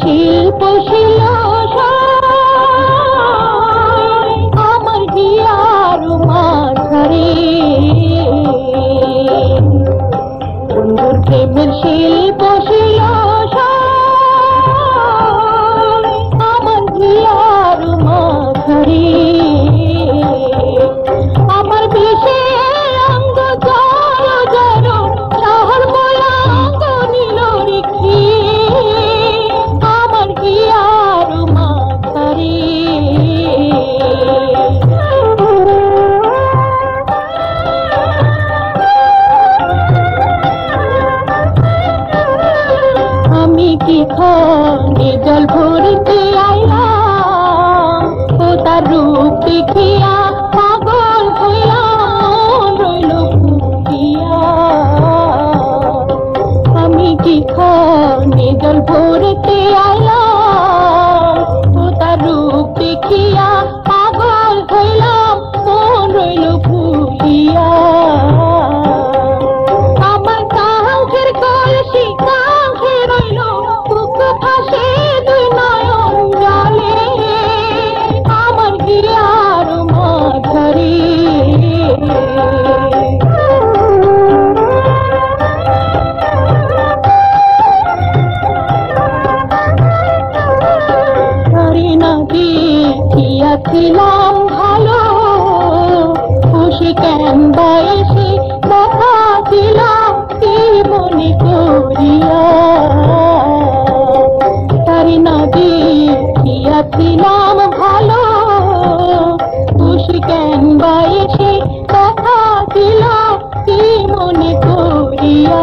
শিল্প ছিল আমার জিয়ার মাঝারে প্রেমের কি খনে জল ভরিতে আইলাম ও তার রূপ দেখিয়া পাগল হইয়া আমি কি খনে জল ভরিতে আইলাম দেখিয়াছিলাম ভালো খুশি কেন বয়সে দেখা দিলাম কি মনে করিয়া ধরে না দেখিয়াছিলাম ভালো খুশি কেন বয়সে দেখা দিলাম কি মনে করিয়া